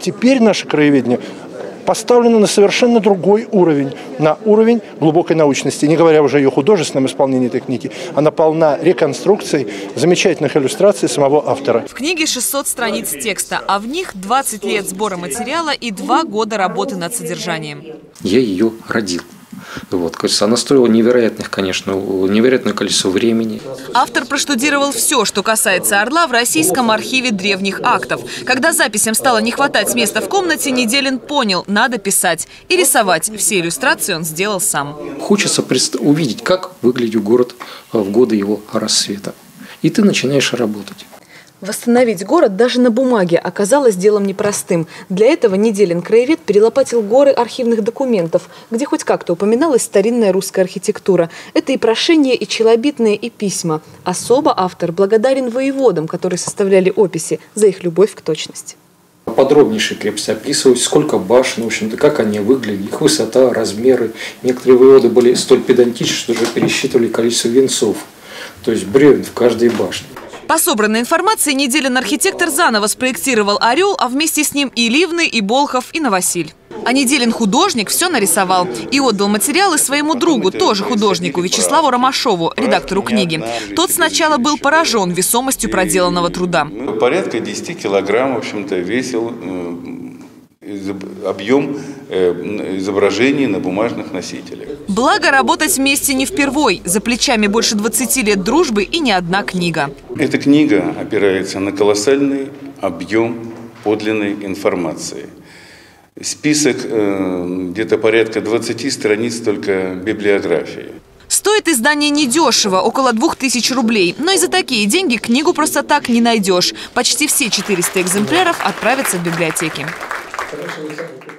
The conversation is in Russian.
Теперь наше краеведение поставлено на совершенно другой уровень, на уровень глубокой научности, не говоря уже о ее художественном исполнении этой книги. Она полна реконструкций, замечательных иллюстраций самого автора. В книге 600 страниц текста, а в них 20 лет сбора материала и 2 года работы над содержанием. Я ее родил. Вот, она стоила невероятных, конечно, невероятное количество времени. Автор проштудировал все, что касается Орла в Российском архиве древних актов. Когда записям стало не хватать места в комнате, Неделин понял, надо писать и рисовать. Все иллюстрации он сделал сам. Хочется увидеть, как выглядит город в годы его рассвета. И ты начинаешь работать. Восстановить город даже на бумаге оказалось делом непростым. Для этого Неделин краевед перелопатил горы архивных документов, где хоть как-то упоминалась старинная русская архитектура. Это и прошения, и челобитные, и письма. Особо автор благодарен воеводам, которые составляли описи, за их любовь к точности подробнейшие крепости описывать, сколько башен, в общем-то, как они выглядели, их высота, размеры. Некоторые выводы были столь педантичны, что уже пересчитывали количество венцов, то есть бревен в каждой башне. По собранной информации, Неделин архитектор заново спроектировал «Орел», а вместе с ним и Ливны, и Болхов, и Новосиль. А Неделин художник все нарисовал и отдал материалы своему другу, тоже художнику, Вячеславу Ромашову, редактору книги. Тот сначала был поражен весомостью проделанного труда. Порядка 10 килограмм, в общем-то, весил э, объем э, изображений на бумажных носителях. Благо, работать вместе не впервой. За плечами больше 20 лет дружбы и не одна книга. Эта книга опирается на колоссальный объем подлинной информации. Список э, где-то порядка 20 страниц только библиографии. Стоит издание недешево, около 2000 рублей. Но и за такие деньги книгу просто так не найдешь. Почти все 400 экземпляров отправятся в библиотеки. Excelente